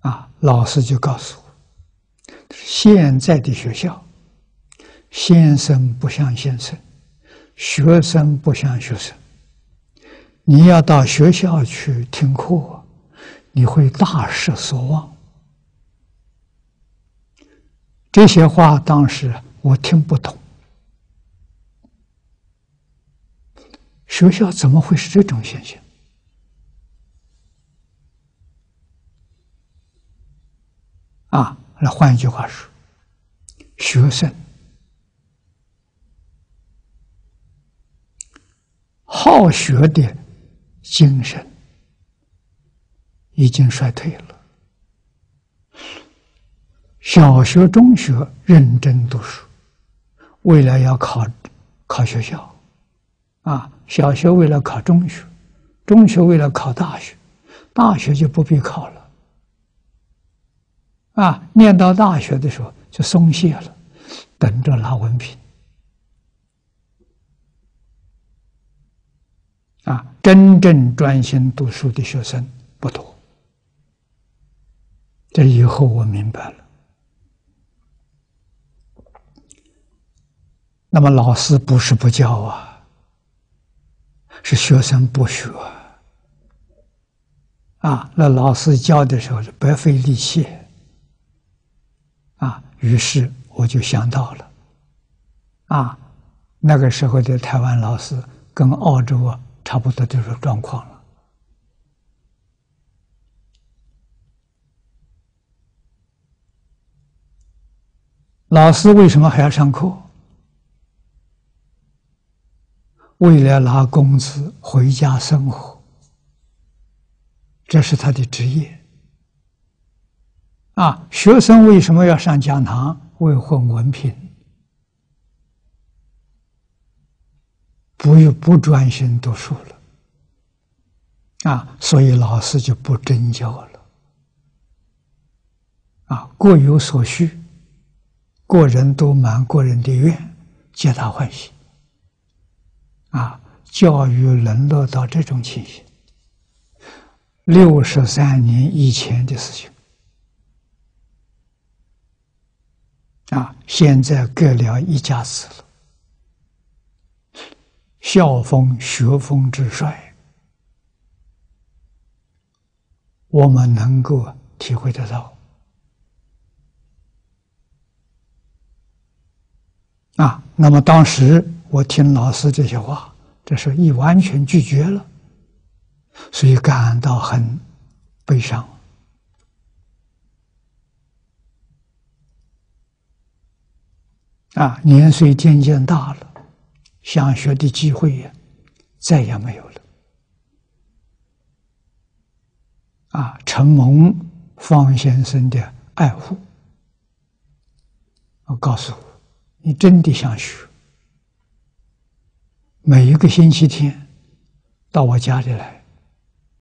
啊，老师就告诉我，现在的学校，先生不像先生，学生不像学生。你要到学校去听课，你会大失所望。这些话当时我听不懂。学校怎么会是这种现象？啊，那换一句话说，学生好学的精神已经衰退了。小学、中学认真读书，未来要考考学校，啊，小学为了考中学，中学为了考大学，大学就不必考了，啊，念到大学的时候就松懈了，等着拿文凭，啊，真正专心读书的学生不多，这以后我明白了。那么老师不是不教啊，是学生不学啊。那老师教的时候是白费力气啊。于是我就想到了啊，那个时候的台湾老师跟澳洲啊差不多这种状况了。老师为什么还要上课？为了拿工资回家生活，这是他的职业。啊，学生为什么要上讲堂？为混文凭，不不专心读书了。啊，所以老师就不真教了。啊，各有所需，个人都满个人的愿，皆大欢喜。啊，教育沦落到这种情形，六十三年以前的事情，啊，现在各了一家子了，校风学风之衰，我们能够体会得到。啊，那么当时。我听老师这些话，这是一完全拒绝了，所以感到很悲伤。啊，年岁渐渐大了，想学的机会也再也没有了。啊，承蒙方先生的爱护，我告诉我，你真的想学。每一个星期天，到我家里来，